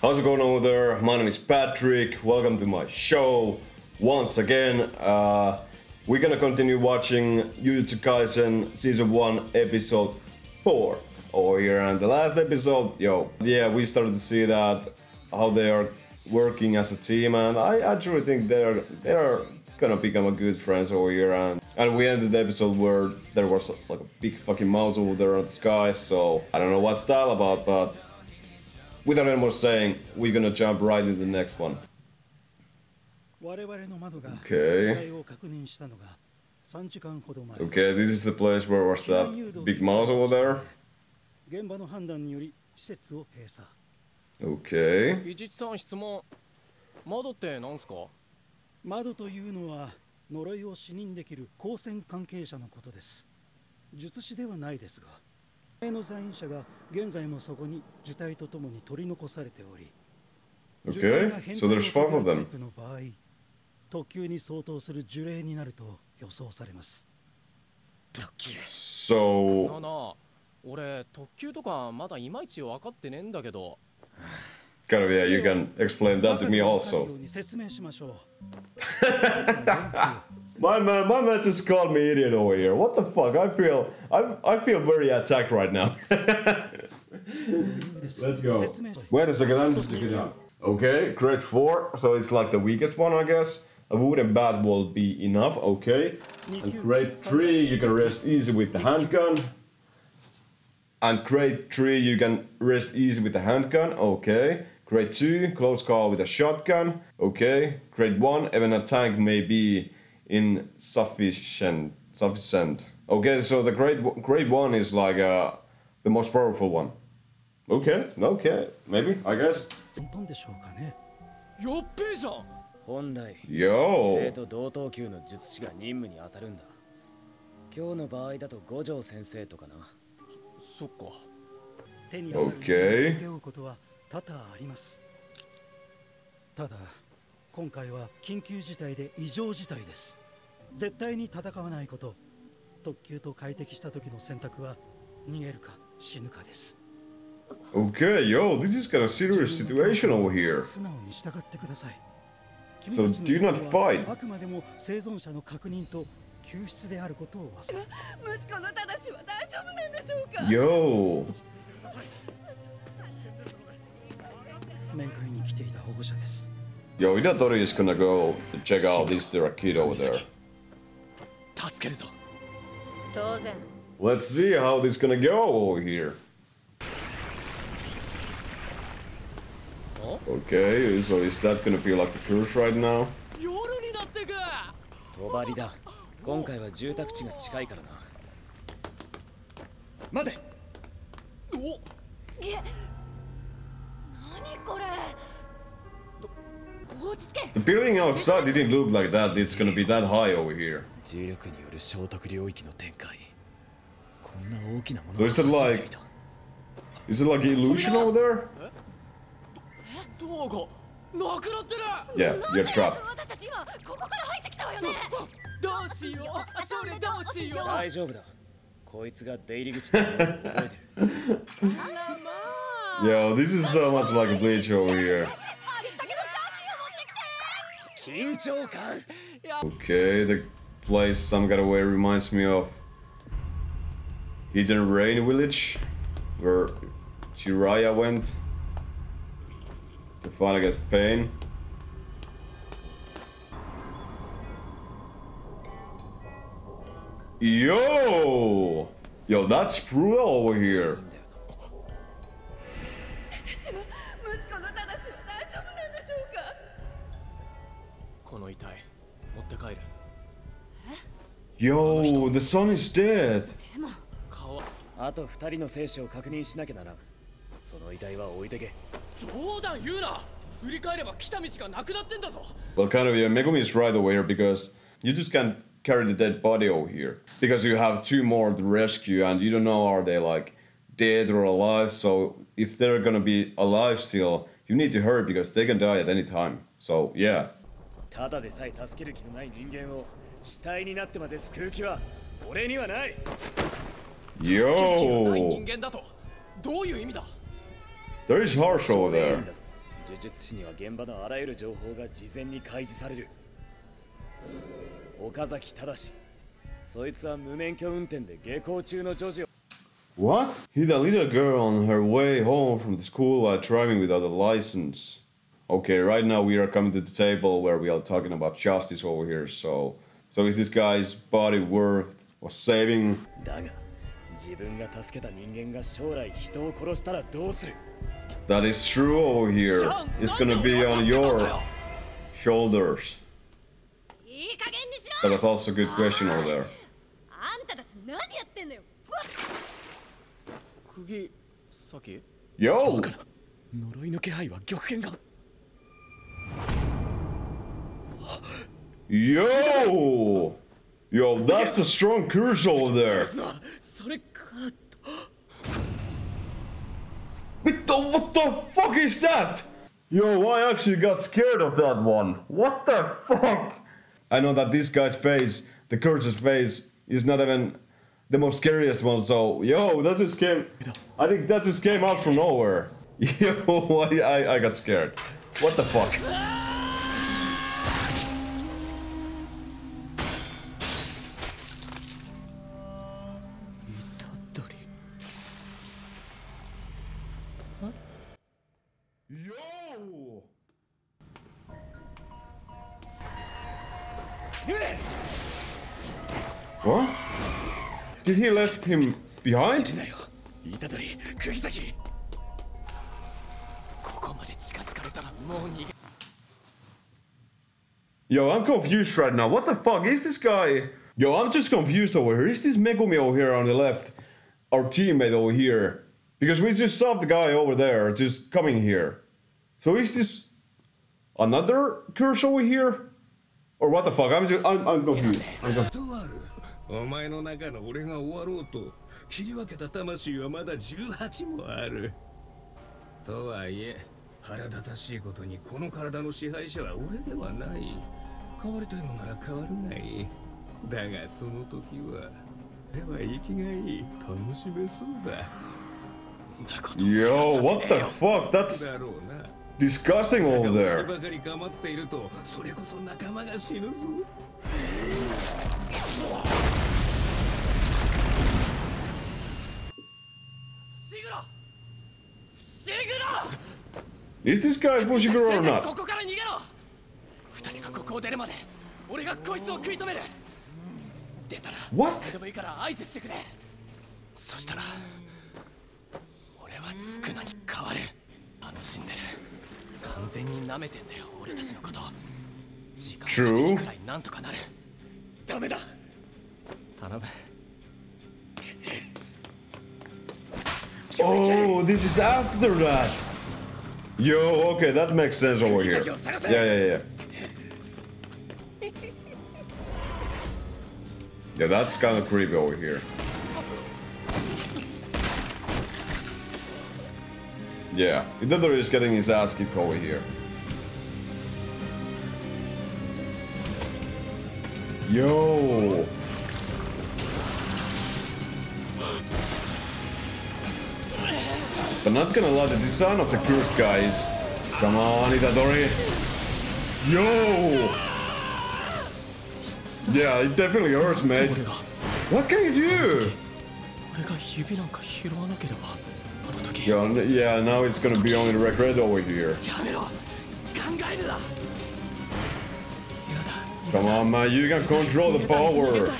How's it going over there? My name is Patrick. Welcome to my show once again. Uh, we're gonna continue watching Jujutsu Kaisen Season 1 Episode 4 over here. And the last episode, yo, yeah, we started to see that how they are working as a team, and I actually think they're they're gonna become a good friends over here. And and we ended the episode where there was like a big fucking mouse over there in the sky. So I don't know what's that about, but without any more saying, we're gonna jump right into the next one. 我々の窓が Okay. 機体を確認したのが3時間ほど前 Okay, this is the place where was that big mouse over there. 現場の判断により施設を閉鎖 Okay. 技術さん質問窓ってなんすか窓というのは呪いを視認できる光線関係者のことです術師ではないですが 前の在院者が現在もそこに受体とともに取り残されており受体 Okay. が変 So 態 there's を five 遂げ of るタイ them. プの場合特急に相当する呪霊になると予想されます特急 So なあなあ俺特急とかまだいまいち分かってねえんだけど kind of yeah, you can explain that to me わかるよ also. My man, my man just called me idiot over here. What the fuck? I feel, I, I feel very attacked right now. Let's go. Wait a second, I'm just checking out. Okay, grade 4, so it's like the weakest one, I guess. A wooden bat will be enough, okay. And grade 3, you can rest easy with the handgun. And grade 3, you can rest easy with the handgun, okay. Grade 2, close call with a shotgun, okay. Grade 1, even a tank may be insufficient. Sufficient. Okay, so the grade w- grade one is like uh, the most powerful one. Okay, okay, maybe I guess. 3トンでしょうかねやっべえじゃん本来 Yo. 霊と同等級の術師が任務に当たるんだ今日の場合だと五条先生とかなそっか手に余る Okay 請け負うことは多々ありますただ 今回は緊急事態で異常事態です。絶対に戦わないこと。特急と快適した時の選択は逃げるか死ぬかです。Okay, yo, this is kind of serious situation over here. 素直に従ってください。So do not fight? あくまでも生存者の確認と救出であることを忘れ息子の正は大丈夫なんでしょうか？Yo. 面会に来ていた保護者です Yo, Idatori is gonna go to check out this Terra kid over there. 助けるぞ当然 Let's see how this gonna go over here. Okay, so is that gonna be like the curse right now? 夜になってく帳だ今回は住宅地が近いからな待ておえ何これ落ち着け The building outside didn't look like that. It's gonna be that high over here. 重力による衝突領域の展開こんな大きなもの So is it 初め like- て見た Is it like illusion over there? ドアがなくなってる Yeah, なん you're で trapped. 私たち今ここから入ってきたわよねどうしようそれどうしよう大丈夫だこいつが出入り口だ覚えてるあらまあ Yo, this is so much like a bleach over here. Okay, the place some got away reminds me of Hidden Rain Village, where Jiraiya went to fight against Pain. Yo! Yo, that's brutal over here. Yo, the son is dead. でも顔あと二人の生死を確認しなきゃならんその遺体は置いてけ冗談言うな振り返れば来た道がなくなってんだぞ Well, kind of, yeah, Megumi is right over here because you just can't carry the dead body over here. Because you have two more to rescue and you don't know are they like dead or alive. So if they're gonna be alive still, you need to hurry because they can die at any time. So yeah. ただでさえ助ける気のない人間を死体になってまで救う気は俺にはない気のない人 Yo! 間だとどういう意味だ There is harsh over いい there. んだぞ 呪術師には現場のあらゆる情報が事前に開示される岡崎正そいつは無免許運転で下校中の女児を What? Hit a little girl on her way home from the school while driving without a license. Okay, right now we are coming to the table where we are talking about justice over here. So, so is this guy's body worth of saving? だが自分が助けた人間が将来人を殺したらどうする That is true over here. It's gonna be on your shoulders. いい加減にし That ろ was also a good question over there. あんたたち何やってんのようわっ釘先 Yo! 呪いの気配は玉剣が Yo! Yo, that's a strong curse over there. What the, what the fuck is that? Yo, I actually got scared of that one. What the fuck? I know that this guy's face, the curse's face, is not even the most scariest one, so... Yo, that just came... I think that just came out from nowhere. Yo, I, I, I got scared. What the fuck? What? Did he left him behind? Yo, I'm confused right now. What the fuck is this guy? Yo, I'm just confused over here. Is this Megumi over here on the left? Our teammate over here. Because we just saw the guy over there just coming here. So is this another curse over here? Or what the fuck? I'm just I'm, I'm confused. お前の中の俺が終わろうと切り分けた魂はまだ18もある。とはいえ腹立たしいことにこの体の支配者は俺ではない。変わりたいのなら変わるがい。いだがその時は俺は生きがいい。楽しめそうだ。Yo, what the fuck? That's disgusting over 俺 there. ばかり構っているとそれこそ仲間が死ぬぞ Is this guy Fushiguro or こ not? こから逃げろ二人がここを出るまで俺がこいつを食い止める出たら What? でもいいから合図してくれそしたら俺は少なに変わる楽しんでる 完全に舐めてんだよ俺たちのこと時間くらいなんとかなるダメだ頼む Oh, this is after that. Yo, okay, that makes sense over here. Yeah, yeah, yeah. Yeah, that's kind of creepy over here. Yeah, Itadori is getting his ass kicked over here. Yo! But not gonna lie, the design of the cursed guys. Come on, Itadori. Yo! Yeah, it definitely hurts, mate. What can you do? Yeah, yeah, now it's gonna be only the Red over here. Come on, man, you can control the power.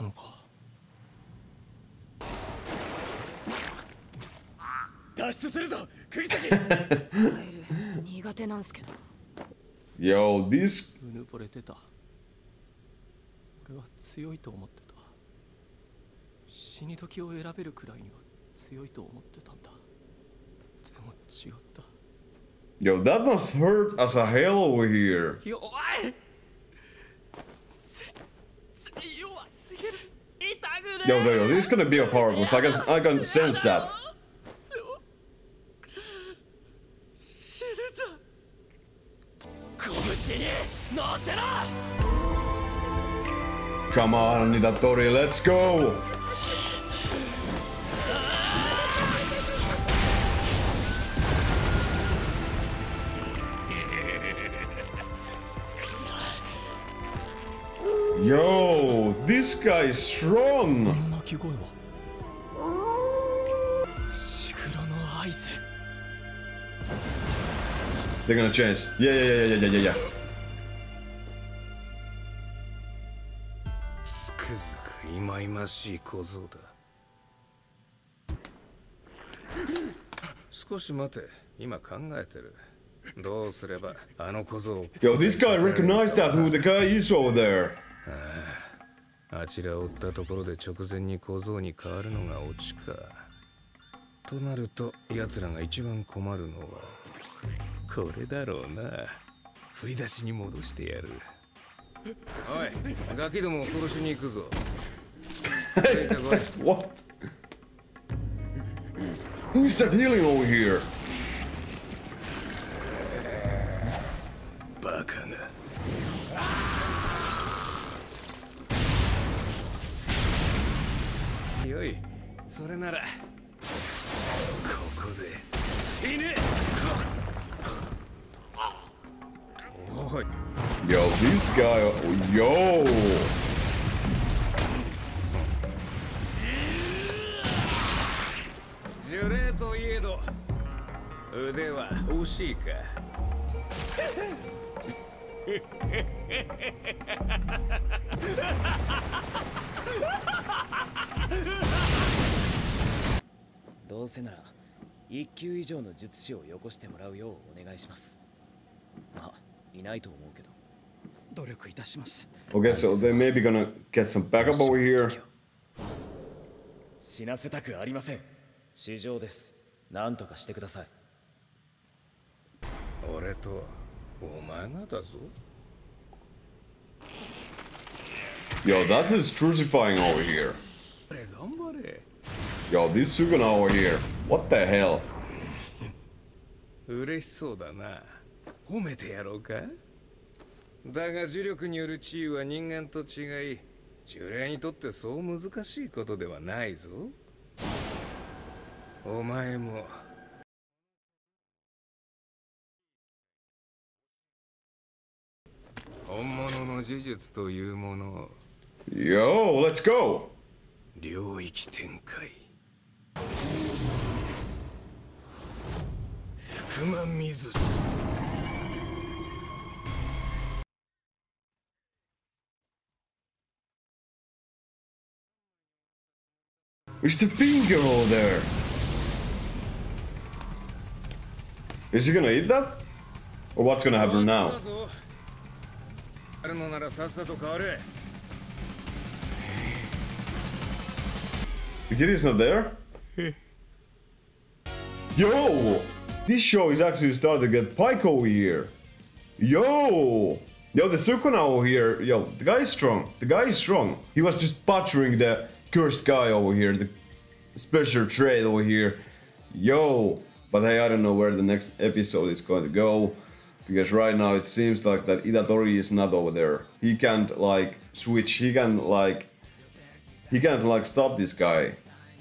I'm 脱出するぞ釘崎苦手なんすけど Yo, this うぬぼれてた俺は強いと思ってた死に時を選べるくらいには強いと思ってたんだでも違った yo, that must hurt as a hell over here. 弱い絶対弱すぎる痛く Yo, yo, yo, this is gonna be a horror boost. I can, I can sense that. Come on, Itadori, let's go! Yo, this guy is strong! They're gonna chase. Yeah, yeah, yeah, yeah, yeah, yeah, yeah. くづく忌々しい小僧だ。少し待て。今考えてる。どうすればあの小僧を Yo, this guy recognized that who the guy is over there. あちらを追ったところで直前に小僧に変わるのがオチか。となると奴らが一番困るのはこれだろうな。振り出しに戻してやるおいガキどもを殺しに行くぞついてこい What? Who is that healing over here? Yo, this guy. Yo! 呪霊といえど腕は惜しいかどうせなら一級以上の術師をよこしてもらうようお願いしますまあいないと思うけど Okay, so they may be gonna get some backup over here. 死なせたくありません市場です何とかしてください俺とお前がだぞ Yo, that is crucifying over here. 俺頑張れ Yo, this Suguna over here. What the hell? 嬉しそうだな褒めてやろうかだが呪力による地位は人間と違い呪霊にとってそう難しいことではないぞ。お前も。本物の呪術というもの。を Yo, let's go! 領域展開。福間水 Where's the finger over there? Is he gonna eat that? Or what's gonna happen now? The kid is not there? Yo! This show is actually starting to get pike over here. Yo! Yo, the Sukuna over here. Yo, the guy is strong. The guy is strong. He was just butchering the cursed guy over here. The special grade over here. Yo! But hey, I don't know where the next episode is going to go. Because right now it seems like that Itadori is not over there. He can't like switch. He can like he can't like stop this guy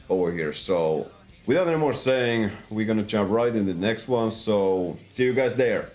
over here. So without any more saying, we're gonna jump right in the next one. So see you guys there.